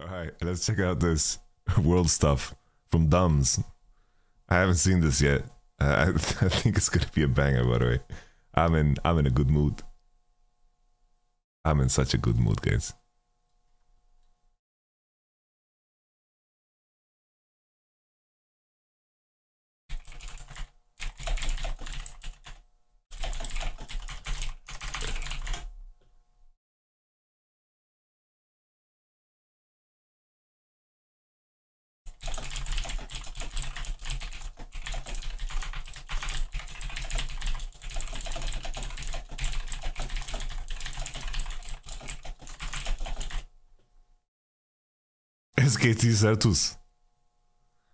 All right, let's check out this world stuff from Dumbs. I haven't seen this yet. I, I think it's gonna be a banger. By the way, I'm in I'm in a good mood. I'm in such a good mood, guys.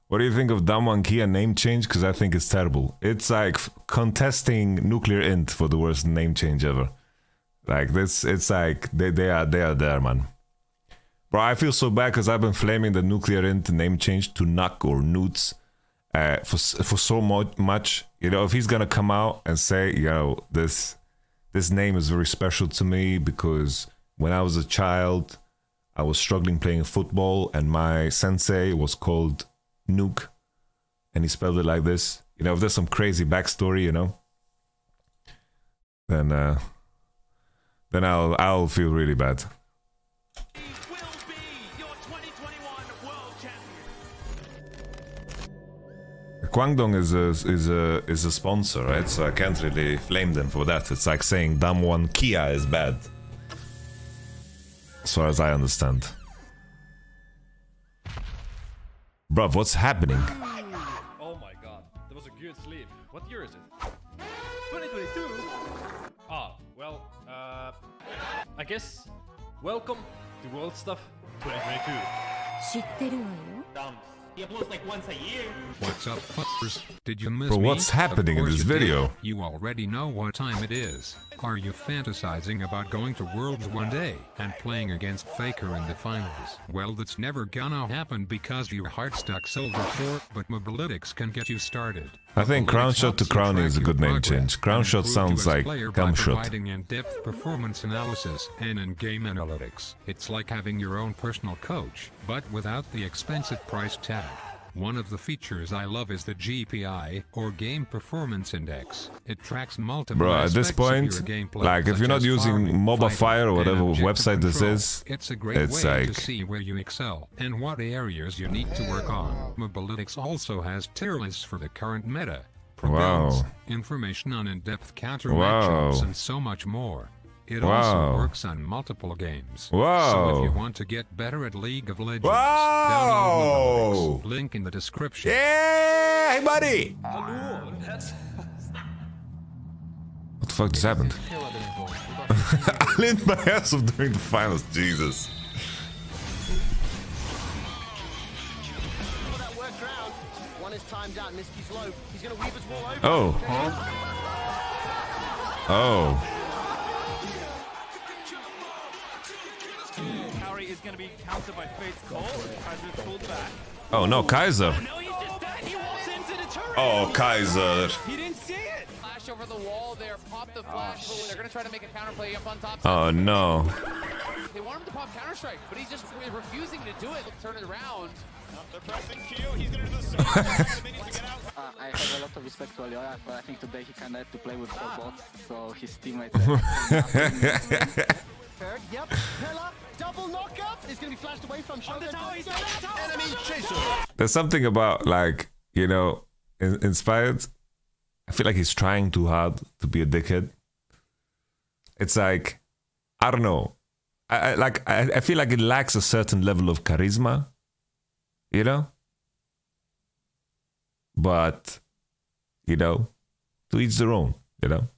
What do you think of Damwon Kia name change? Because I think it's terrible. It's like contesting Nuclear Int for the worst name change ever. Like this, it's like they, they are they are there, man. Bro, I feel so bad because I've been flaming the Nuclear Int name change to Nuck or Newts uh, for for so much. You know, if he's gonna come out and say, you know, this this name is very special to me because when I was a child, I was struggling playing football, and my sensei was called Nuke, and he spelled it like this. You know, if there's some crazy backstory, you know, then uh, then I'll I'll feel really bad. will be your 2021 world champion. Guangdong is a is a is a sponsor, right? So I can't really flame them for that. It's like saying Damwon Kia is bad, as far as I understand. Bruv, what's happening? Oh my god, that was a good sleep. What year is it? 2022? Ah, well, uh, I guess, welcome to World Stuff 2022. 知ってるわよ Dumb. He uploads like once a year. What's up, fuckers? Did you miss Bro, me? happening in this you did. video? You already know what time it is. Are you fantasizing about going to Worlds one day and playing against Faker in the finals? Well, that's never gonna happen because your heart stuck Silver 4, but Mobalytics can get you started. I think Crown Shot to Crowning is a good name change. Crown Shot sounds like Gum Shot. in-depth performance analysis and in-game analytics. It's like having your own personal coach, but without the expensive price tag. One of the features I love is the GPI, or Game Performance Index. It tracks multiple Bro, at this aspects of point, your gameplay, like, if you're not using farming, MOBA Fire or whatever website this is, it's a great it's way like- to see where you excel and what areas you need to work on. Mobalytics also has tier lists for the current meta, Wow. information on in-depth counter Wow. matchups, and so much more. It Wow. also works on multiple games. So Wow. if you want to get better at League of Legends, Wow. download Mobalytics. Link in the description. Yeah, hey buddy! What the fuck just happened? I leaned my ass off during the finals, Jesus. Oh. that work going to be countered by Fate's Call. Kaiser pulled back. Oh no, Kaiser. No, he's just dead. He walks into the turret. Oh, Kaiser. He didn't see it. Flash over the wall there, pop the flash. Boom, They're gonna try to make a counterplay up on top. Oh no. They want him to pop Counter Strike, but he's just refusing to do it. Turn it around. They're pressing Q. He's going to do the same. The minions to get out. Uh, I have a lot of respect to Alioya, but I think today he kinda had to play with four bots, so his teammates. Ferg, Yep. Pella. Double knockup. Is going to be flashed away from Shogun. Enemy chaser. There's something about like you know, in- inspired. I feel like he's trying too hard to be a dickhead. It's like I don't know. I, I like I, I feel like it lacks a certain level of charisma. You know. But, you know, to each their own. You know.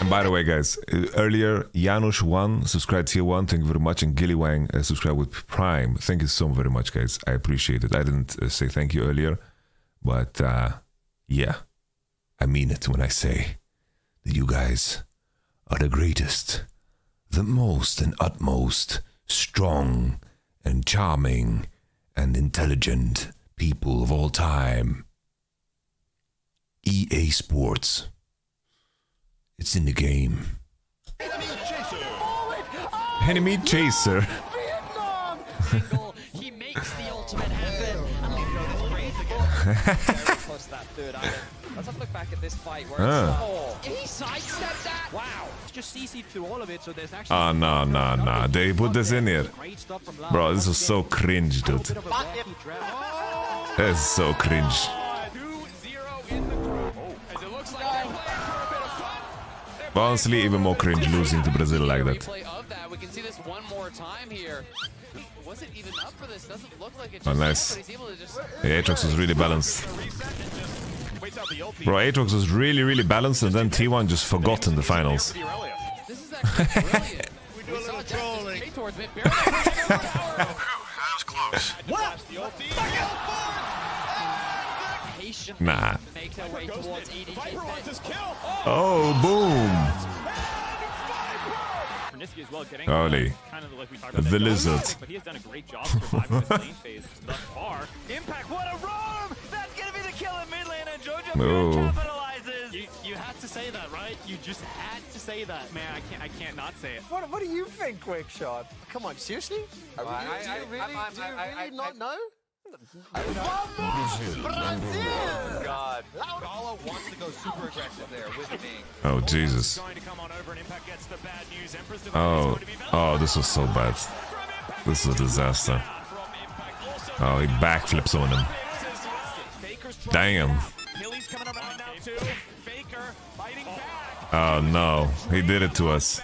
And by the way, guys, uh, earlier Janusz one subscribed tier one. Thank you very much, and Gilly Wang uh, subscribed with Prime. Thank you so very much, guys. I appreciate it. I didn't uh, say thank you earlier, but uh, yeah, I mean it when I say that you guys are the greatest, the most and utmost strong and charming and intelligent people of all time. EA Sports. It's in the game. Enemy chaser. Oh, Enemy chaser. Vietnam! angle. He makes the ultimate happen. And Lindro is great again. Very close to that third item. Let's have a look back at this fight where Ah. it's oh, He sidestepped that. wow. It's just CC through all of it, so there's actually. Oh, no, no, no. They put this in here. Great stuff from Lau. Bro, this was so cringe, dude. Bit of a rocky draft. This is so cringe. Honestly, even more cringe losing to Brazil like that. Replay of that. We can see this one more time here. Was it even up for this? Doesn't look like it. Oh, nice. yet, but he's able to just Yeah, Aatrox was really balanced. Reset and just waits out the ulti. Bro, Aatrox was really, really balanced, and then T1 just forgot in the finals. Kill. Oh, boom! Nisky as well, getting Holy. kind of like we talked The lizard. dynamic, But he has done a great job surviving this lane phase thus far. Impact, what a roam! That's gonna be the kill in mid lane, and Jojo Oh. capitalizes. You, you had to say that, right? You just had to say that. Man, I can't, I can't not say it. What, what do you think, Quick Shot? Come on, seriously? do you, I- do you really, I'm- I'm- do you I- I- really not know? Vamos, Brazil! God. Gala wants to go super aggressive there with Ming. Oh, Jesus. Going to come on over and Impact gets the bad news. Emperor's Divide is Oh, going to be oh, this was so bad. This is a disaster. Oh, he backflips on him. Damn. Hilly's coming around now too. Faker fighting back. Oh, no. He did it to us.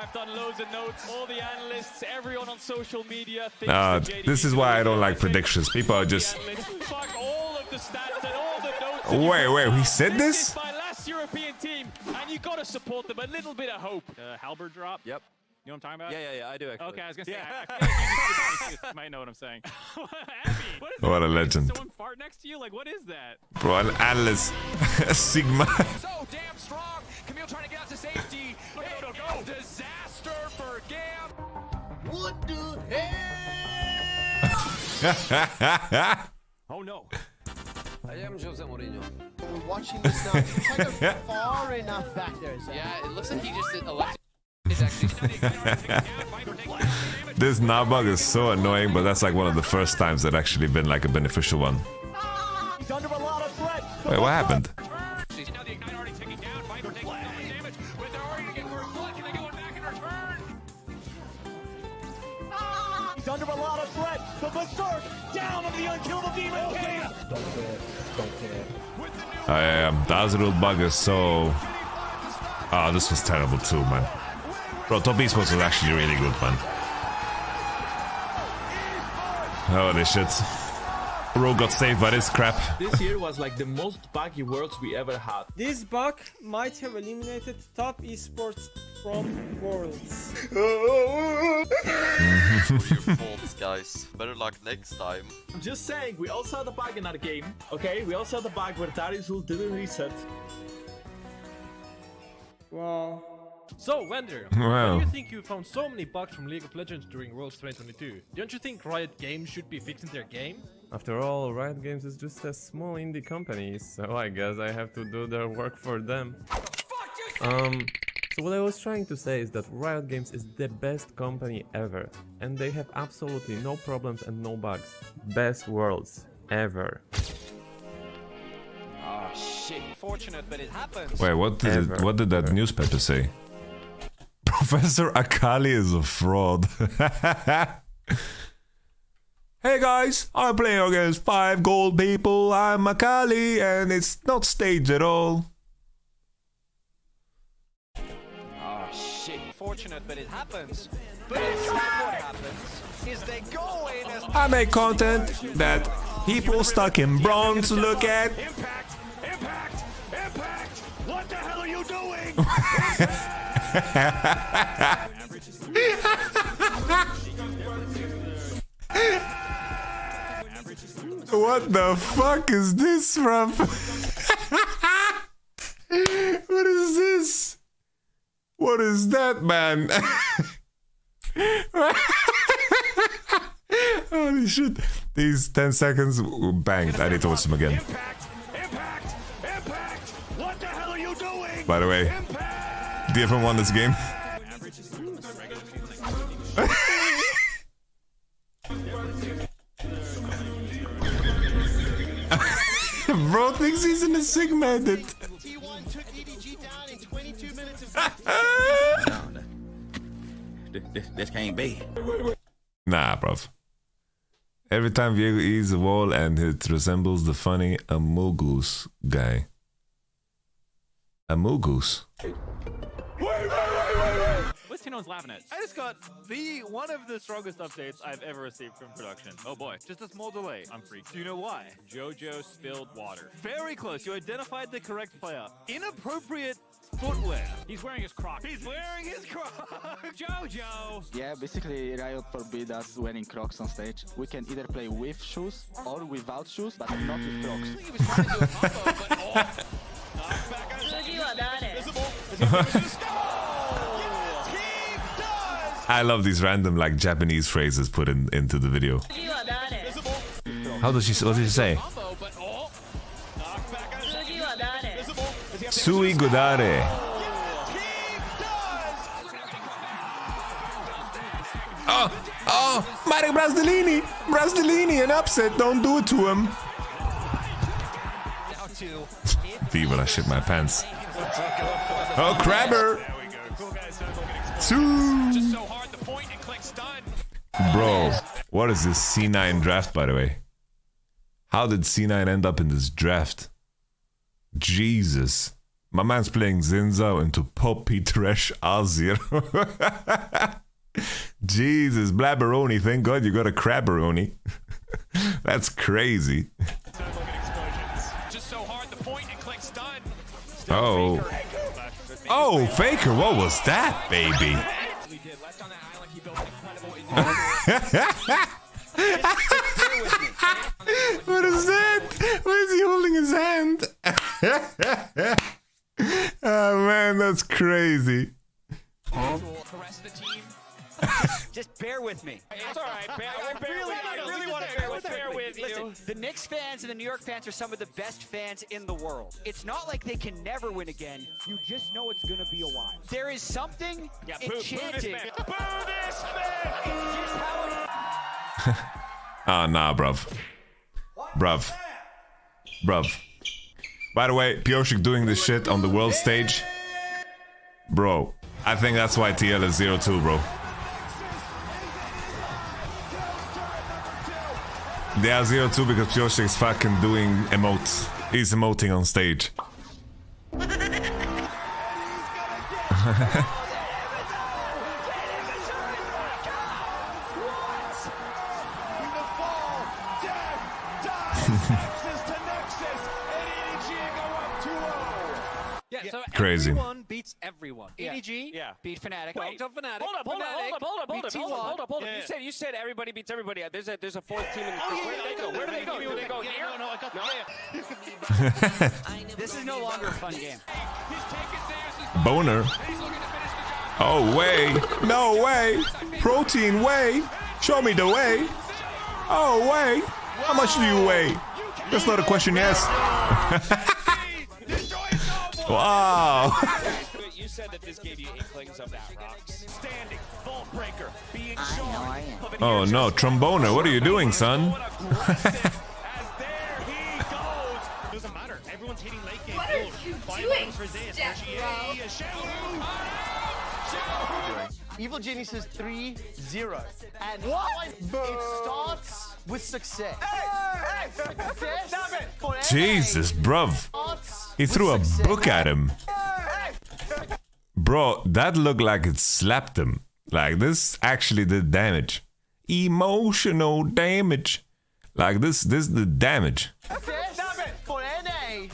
I've done loads of notes. All the analysts, everyone on social media thinks Uh, this is why I don't like predictions. People are just... analysts, fuck all of the stats and all the notes. Wait, wait, we said This this? is my last European team, and you gotta support them. A little bit of hope. Uh, Halberd drop. Yep. You know what I'm talking about? Yeah, yeah, yeah, I do actually. Okay, I was gonna say. I, I like you, you might know what I'm saying. Abby, what is What a legend. Someone fart next to you? Like, what is that? Bro, an analyst. Sigma. So damn strong. Camille trying to get out to safety. Go, go, go, go. Disaster for Gam. What the Oh no. I am Jose Mourinho. We're watching this now. You can't far enough back there, Zach. Yeah, it looks like he just did elected. Is This Nabug is so annoying, but that's like one of the first times that actually been like a beneficial one. He's under a lot of threat. Wait, what happened? Viper taking damage, but they're already getting more blood. Can they get one back in return? Ah! He's under a lot of threat. The Berserk down of the unkillable Demon King. I am. Dazzle Bug is so. Oh, ah, this was terrible too, man. Bro, Top Esports was actually really good, man. Holy shit. Ro got saved by this crap. This year was like the most buggy worlds we ever had. This bug might have eliminated top esports from Worlds. your faults, guys. Better luck next time. I'm just saying, we also had a bug in our game, okay? We also had a bug where Darius ult didn't reset. Wow. So, Wender, Wow. why do you think you found so many bugs from League of Legends during Worlds 2022? Don't you think Riot Games should be fixing their game? After all, Riot Games is just a small indie company, so I guess I have to do their work for them. Um, so what I was trying to say is that Riot Games is the best company ever, and they have absolutely no problems and no bugs. Best worlds ever. Oh shit. Fortunate, but it happens. Wait, what did it, Ever. what did that newspaper say? Professor Akali is a fraud. hey guys, I'm playing against five gold people. I'm Akali, and it's not staged at all. Oh shit. Fortunate, but it happens. But instead what happens is they go in as I make content that people stuck in bronze look at. Impact! Impact! Impact! What the hell are you doing? What the fuck is this from? what is this? What is that, man? Holy shit. These 10 seconds banged. I need to watch them again. Impact! Impact! Impact! What the hell are you doing? By the way, Impact! TFM won this game. Bro thinks he's in a Sigma edit. T1 took EDG down in 22 minutes of This, this can't be. Nah, bruv. Every time Viego eats a wall and it resembles the funny Amogus guy. Amogus? What's Tino's laughing at? I just got the one of the strongest updates I've ever received from production. Oh boy, just a small delay. I'm freaked. Do you know why? JoJo spilled water. Very close. You identified the correct player. Inappropriate footwear. He's wearing his Crocs. He's wearing his Crocs. JoJo. Yeah, basically Riot forbid us wearing Crocs on stage. We can either play with shoes or without shoes, but not with Crocs. I love these random like Japanese phrases put in into the video. How does she? What does she say? Sui Godare. Oh, oh, Mario Brasilini, Brasilini, an upset. Don't do it to him. Viva I shit my pants. Oh, Crabber. Two. Bro, what is this C9 draft, by the way? How did C9 end up in this draft? Jesus. My man's playing Xin Zhao into Poppy Trash Azir. Jesus, Blabberoni. Thank God you got a Crabberoni. That's crazy. Just so hard, the point and click stun. Oh. Oh, Faker, what was that, baby? ハハハハ! And the New York fans are some of the best fans in the world. It's not like they can never win again. You just know it's going to be a while. There is something Yeah, boo, boo this enchanting. man. Boo this man. It's just how it Ah, nah, bruv. Bruv. Bruv. By the way, Pyosik doing this shit on the world stage. Bro, I think that's why TL is 0-2, bro. They are 0-2 because is fucking doing emotes. He's emoting on stage. Crazy. everyone beats everyone. Yeah. Beat Fnatic. Wait, Wait, Fnatic. hold up, hold up, hold up, hold up, hold up, hold up, hold up, hold up. Yeah. You said you said everybody beats everybody. There's a there's a fourth team in the Oh, yeah, Where do they go? Where do they go? Do they go here? no, no, I got no. This is no longer a fun game. Boner. Oh, way. No way. Protein, way. Show me the way. Oh, way. How much do you weigh? That's not a question, yes. wow. You said that this gave you inklings of that, Rocks. Standing, vault breaker, being shown. Oh, no. Tromboner, what are you doing, son? Doesn't matter. Everyone's hitting late game. What are gold. you doing, rounds for Zayas. Steph, There she is. Shadow. Evil Genius is 3 0. And what? it starts with success. Success for Jesus, bruv. He threw a success. book at him. Bro, that looked like it slapped him. Like this actually did damage. Emotional damage. Like this this did damage. Success for NA.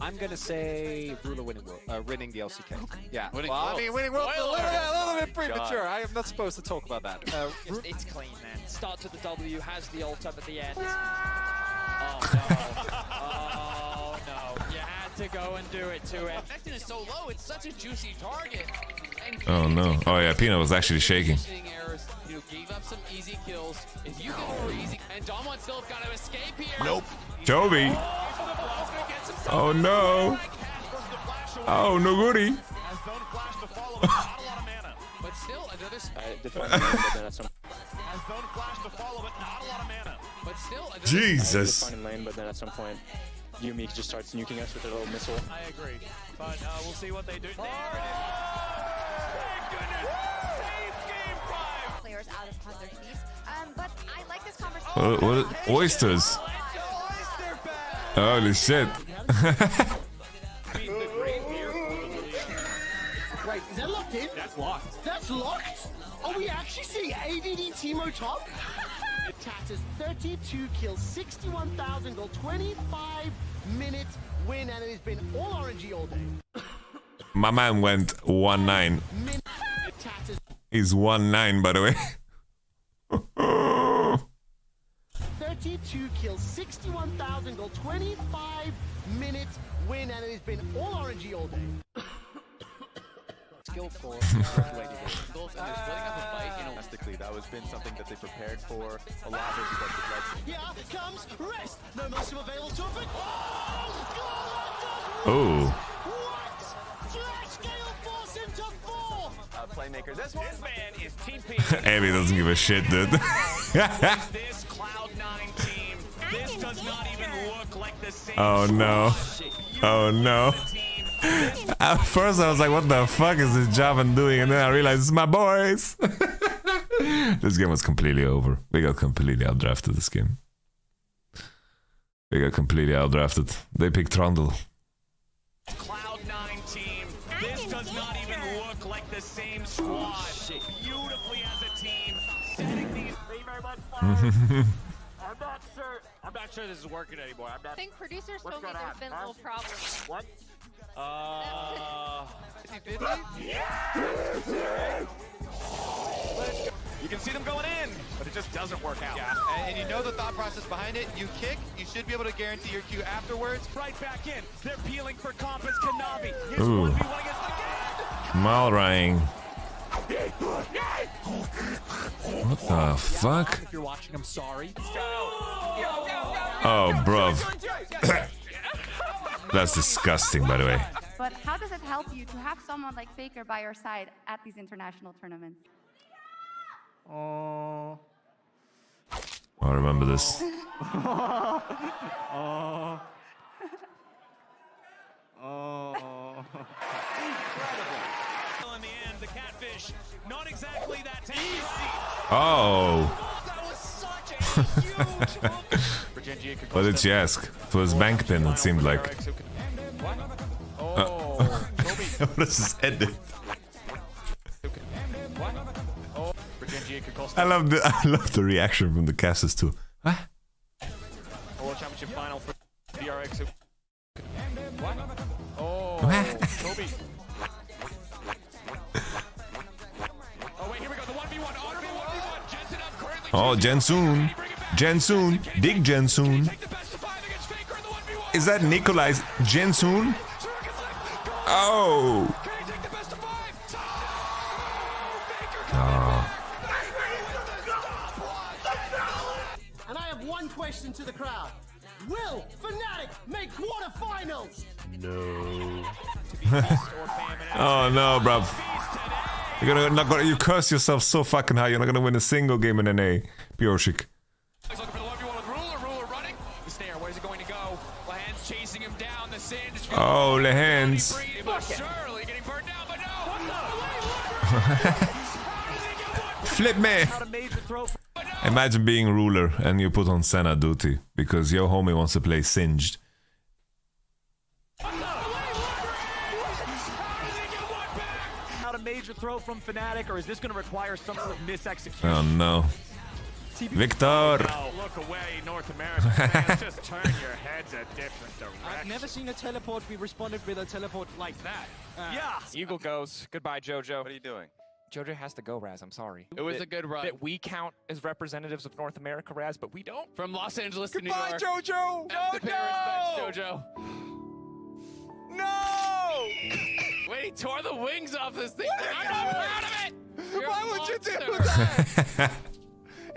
I'm gonna say Ruler winning world, uh, winning the LCK. Yeah. Winning well, I world. mean, winning world. A little, bit- a little bit God. premature. I am not supposed to talk about that. Uh, It's, it's clean, man. Starts with the W, has the ult up at the end. Oh no. Oh no. You had to go and do it to him. Vector is so low, it's such a juicy target. Oh no. Oh yeah, Pina was actually shaking. you gave up some easy kills. If you can more easy, and Domon still got to escape here. Nope. Joby. Oh, oh no. Oh, Noguri. But still, another. Sp- but still, another. Jesus. Fine in lane, but then at some point, Yuumi just starts nuking us with a little missile. I agree. But uh, we'll see what they do. There players out upon their feet. Um, but I like this conversation. What, what oysters? Holy shit. Wait, is that locked in? That's locked. That's locked? Are we actually seeing ADD Teemo top? Tatters 32 kills, 61,000 goal, 25 minute win, and it has been all RNG all day. My man went 1-9. Tatters He's 1-9 by the way. 32 kills, 61,000 goal, 25 minute win, and it has been all RNG all day. You know, domestically, that was been something that they prepared for a lot versus like the Bloods. Comes rest. No motion available to it. Oh. Flash Gale force into four. Uh, playmaker. This one. This man is Team Abby doesn't give a shit, dude. this Cloud9 team. This does not even look like the same. oh no. Oh no. At first I was like, what the fuck is this Jarvan doing? And then I realized it's my boys. this game was completely over. We got completely outdrafted this game. We got completely outdrafted. They picked Trundle. Cloud9 team. This does not even look like the same squad. Oh, Beautifully as a team. Setting these three very much I'm not sure. I'm not sure this is working anymore. I'm I think producers told me going there's on, been huh? little problems. What? Uh. Is he busy? You can see them going in, but it just doesn't work out. Yeah, and, and you know the thought process behind it. You kick, you should be able to guarantee your Q afterwards. Right back in. They're peeling for Compass Kanavi. Here's Ooh. 1v1 against the Malrang. What the fuck? If you're watching, I'm sorry. Oh, bruv. That's disgusting, by the way. But how does it help you to have someone like Faker by your side at these international tournaments? Oh. I remember this. oh. Oh. In the end, the catfish, not exactly that easy. Oh. Virginia could What did she ask? It was bank pin, it seemed like. Uh, what is this edit? Virginia I love the I love the reaction from the casters too. a World Championship final for DRX. Oh, Kobe. Oh, wait, here we go. The 1v1. Honorable 1v1. Jensen up currently. Oh, Jensoon. Jensoon. Dig Jensoon. Is that Nikolai Jensoon? Oh. Oh. And I have one question to the crowd. Will Fnatic make quarterfinals? No. oh no, bruv. You're gonna not gonna you curse yourself so fucking high. You're not gonna win a single game in NA. Pyosik. Oh, the hands. Surely getting burned down, but Flip me. Imagine being ruler and you put on Senna duty because your homie wants to play Singed. Not a major throw from Fnatic, or is this going to require some sort of misexecution? Oh no. Victor. No, look away, North America. fans. Just turn your heads a different direction. I've never seen a teleport be responded with a teleport like that. Uh, Yeah. Eagle goes. Goodbye, Jojo. What are you doing? Jojo has to go, Raz. I'm sorry. It was That- a good run. That we count as representatives of North America, Raz, but we don't. From Los Angeles to New York. Goodbye, York. Jojo. Have to pay Jojo. No! Wait, he tore the wings off this thing. I'm not proud of it. You're Why would you do that?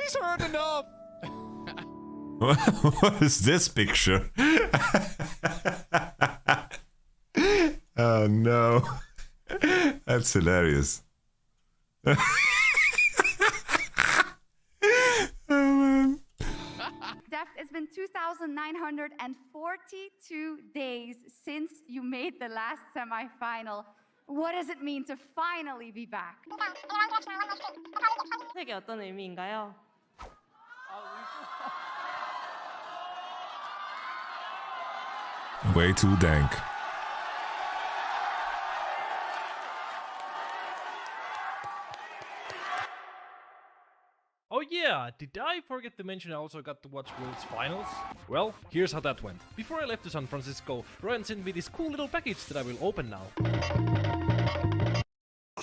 He's hurt enough. what is this picture? Oh no. That's hilarious. oh man. Deft, it's been 2,942 days since you made the last semifinal. What does it mean to finally be back? 되게 어떤 의미인가요? Way too dank. Oh yeah, did I forget to mention I also got to watch World's Finals? Well, here's how that went. Before I left to San Francisco, Ryan sent me this cool little package that I will open now.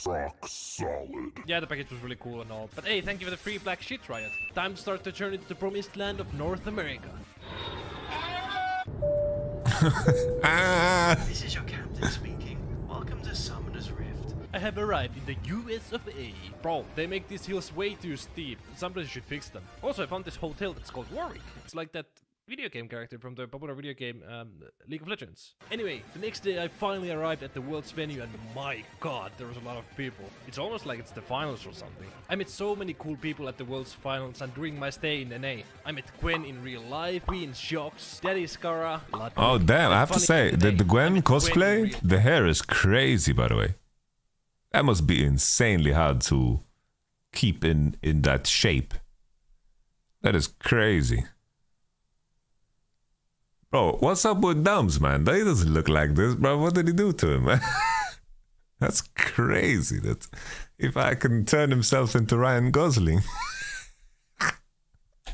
Rock solid. Yeah, the package was really cool and all, but hey, thank you for the free black shit, Riot. Time to start the journey to the promised land of North America. Ah. This is your captain speaking. Welcome to Summoner's Rift. I have arrived in the US of A. Bro, they make these hills way too steep. Somebody should fix them. Also, I found this hotel that's called Warwick. It's like that video game character from the popular video game um, League of Legends. Anyway, the next day I finally arrived at the World's venue and my god, there was a lot of people. It's almost like it's the finals or something. I met so many cool people at the World's finals and during my stay in NA. I met Gwen in real life, in Shocks, Daddy Scarra, Ludwig, Oh damn, I have to say, the, the Gwen Gwen cosplay, real- the hair is crazy by the way. That must be insanely hard to keep in in that shape. That is crazy. Bro, what's up with Dumbs, man? He doesn't look like this, bro. What did he do to him? That's crazy. That if I can turn himself into Ryan Gosling.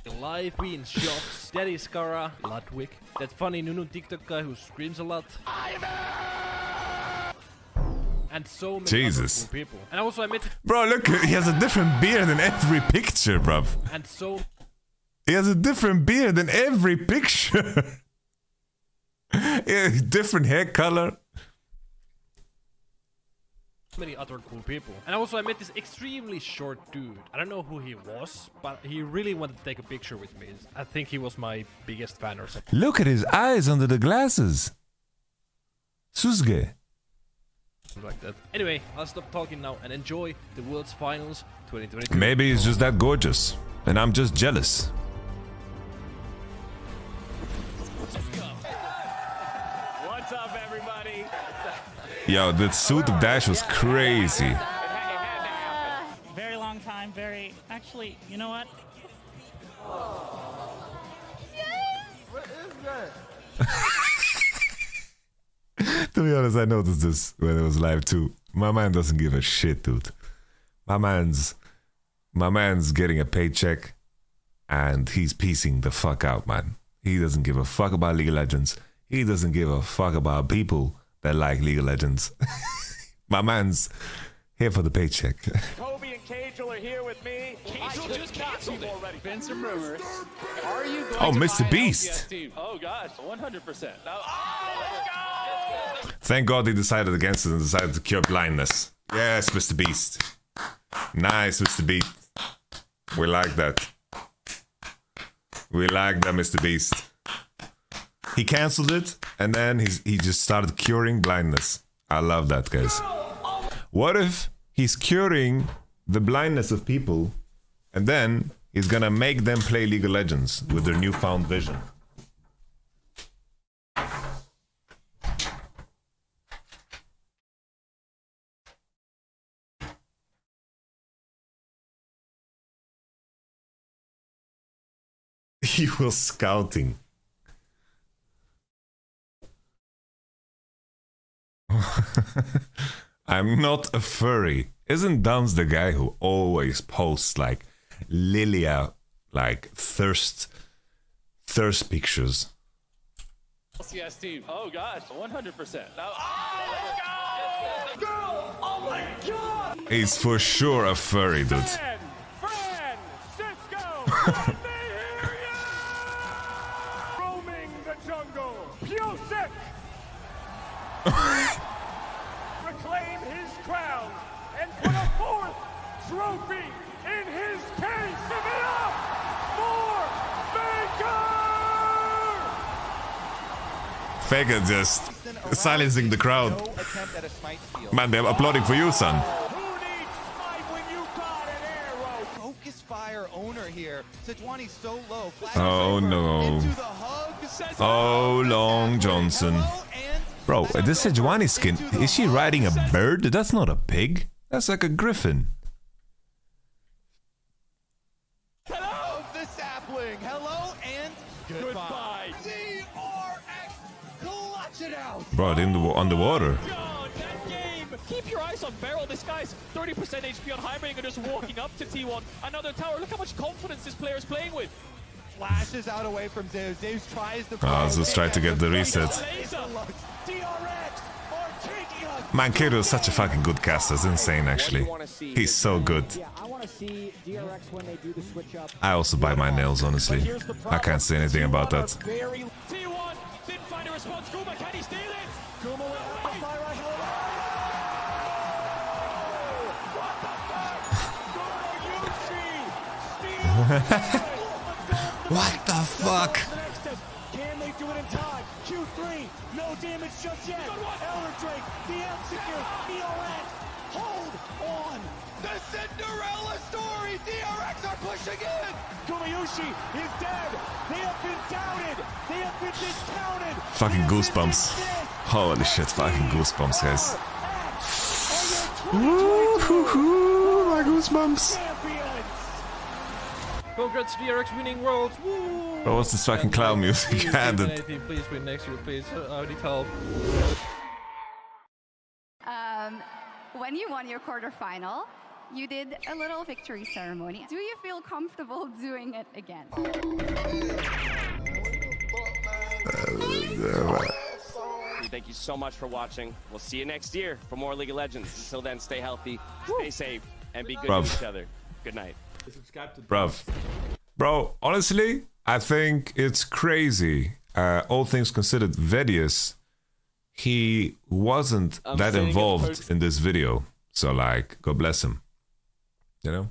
Live, me in Shocks, Daddy Scarra, Ludwig, that funny Nunu TikTok guy who screams a lot. And so many Jesus. cool people. And also I met Bro, look, he has a different beard in every picture, bruv. and so He has a different beard in every picture. yeah, different hair color. many other cool people. And also I met this extremely short dude. I don't know who he was, but he really wanted to take a picture with me. I think he was my biggest fan or something. Look at his eyes under the glasses. Suzuki. like that. Anyway, I'll stop talking now and enjoy the World's Finals 2022. Maybe he's just that gorgeous. And I'm just jealous. Yo, the suit of Dash was crazy. Very long time, very. Actually, you know what? What is that? to be honest, I noticed this when it was live too. My man doesn't give a shit, dude. My man's my man's getting a paycheck and he's piecing the fuck out, man. He doesn't give a fuck about League of Legends. He doesn't give a fuck about people that like League of Legends. my man's here for the paycheck. Kobe and Caedrel are here with me. Caedrel just canceled it. already. Been some rumors. Are you going Oh, to Mr. Beast. Oh gosh, 100%. Now, Thank God they decided against it and decided to cure blindness. Yes, Mr. Beast. Nice, Mr. Beast. We like that. We like that, Mr. Beast. He cancelled it and then he's, he just started curing blindness. I love that, guys. What if he's curing the blindness of people and then he's gonna make them play League of Legends with their newfound vision? He was scouting. I'm not a furry. Isn't Dumbs the guy who always posts like Lilia, like thirst, thirst pictures? LCS team. Oh gosh, 100%. Now, Oh my god! He's for sure a furry, dude. Roaming the jungle! trophy in his case. Give it up for Faker! Faker just silencing the crowd. attempt at a smite steal. Man, they're applauding for you, son. Focus fire owner here. Sejuani's so low. Flash Oh no. Oh, Long Johnson. Bro, this Sejuani skin, is she riding a bird? That's not a pig. That's like a griffin. It out. Bro, in the wa- underwater. Keep your eyes on Beryl. This guy's 30% HP on Highbringer just walking up to T1. Another tower. Look how much confidence this player is playing with. Flashes out away from Zeus. Zeus tries to. Ah, Zeus tried to get the reset. Man, Mankato is such a fucking good caster. It's insane, actually. He's so good. I want to see DRX when they do the switch up. I also bite my nails, honestly. I can't say anything about that. Very T1 didn't find a response. Kuma, can he steal it? Kuma will have the fire oh, rush. what the fuck? Can they do it in time? Q3, no damage just yet. Elder Drake, the execute, DRX, hold on. The Cinderella story. DRX are pushing in. Gumayusi is dead. They have been doubted. They have been discounted. Fucking goosebumps. Holy shit, fucking goosebumps, guys. Woo-hoo-hoo, my goosebumps. Congrats DRX winning worlds. Woo! Bro, what's this fucking clown music? Hand it. 2018, Please win next year, please. Uh, I need help. Um, when you won your quarterfinal, you did a little victory ceremony. Do you feel comfortable doing it again? Thank you so much for watching. We'll see you next year for more League of Legends. Until then, stay healthy, stay safe, and be good Bruv. to each other. Good night. Bruv. Bro, honestly, I think it's crazy. Uh, all things considered, Vedius, he wasn't I'm that involved in this video. So, like, God bless him. You know?